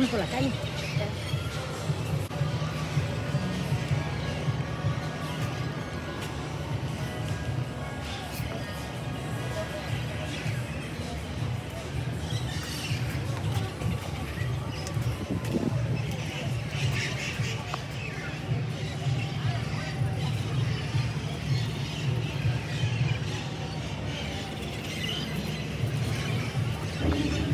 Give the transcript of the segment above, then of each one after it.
por la calle. Owners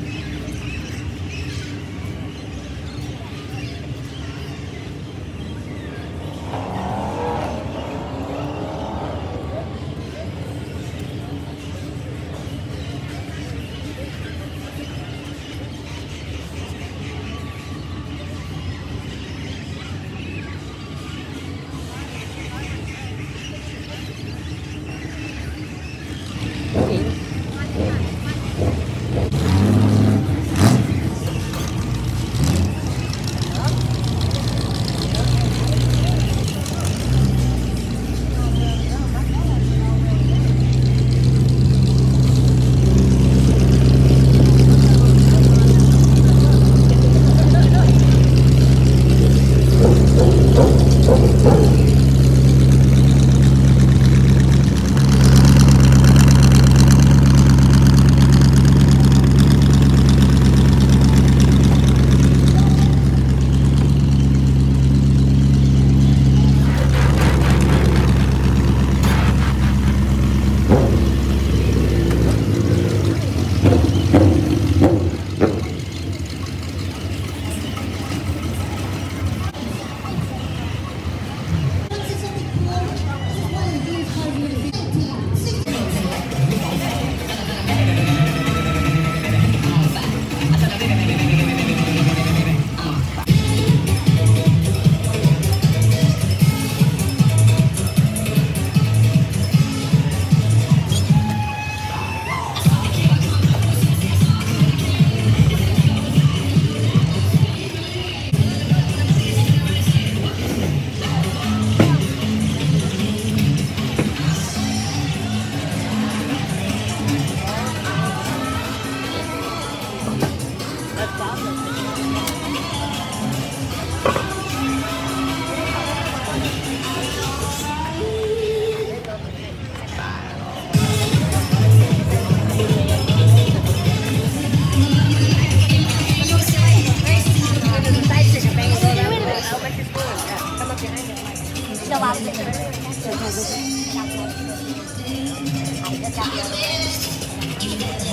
Yeah.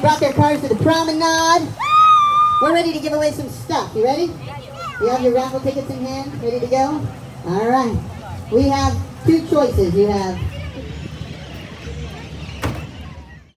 Who brought their cars to the promenade. We're ready to give away some stuff. You ready? You have your raffle tickets in hand? Ready to go? All right. We have two choices. You have